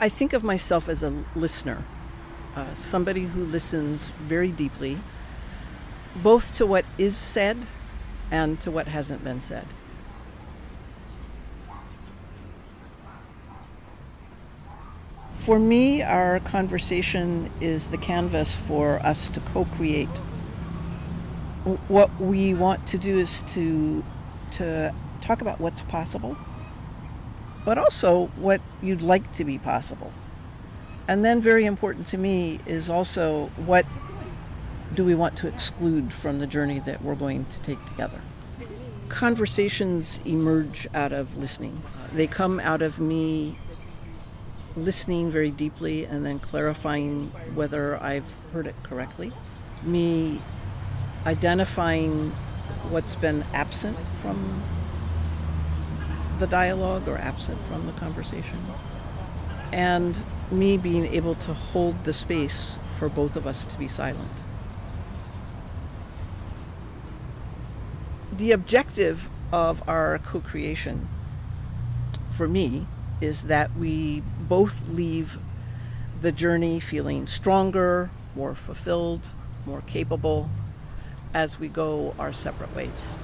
I think of myself as a listener, uh, somebody who listens very deeply, both to what is said and to what hasn't been said. For me, our conversation is the canvas for us to co create. What we want to do is to, to talk about what's possible, but also what you'd like to be possible. And then, very important to me, is also what do we want to exclude from the journey that we're going to take together. Conversations emerge out of listening, they come out of me listening very deeply and then clarifying whether I've heard it correctly. Me identifying what's been absent from the dialogue or absent from the conversation. And me being able to hold the space for both of us to be silent. The objective of our co creation for me is that we both leave the journey feeling stronger, more fulfilled, more capable as we go our separate ways.